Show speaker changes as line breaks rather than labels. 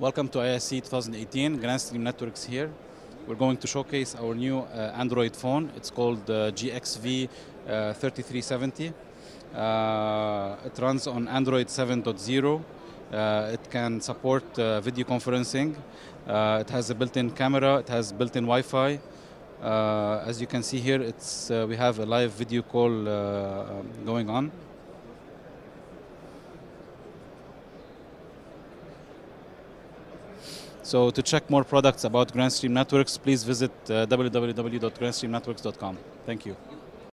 Welcome to ISE 2018, Grandstream Networks here. We're going to showcase our new uh, Android phone. It's called uh, GXV uh, 3370. Uh, it runs on Android 7.0. Uh, it can support uh, video conferencing. Uh, it has a built-in camera. It has built-in Wi-Fi. Uh, as you can see here, it's uh, we have a live video call uh, um, going on. So to check more products about Grandstream Networks, please visit uh, www.grandstreamnetworks.com. Thank you.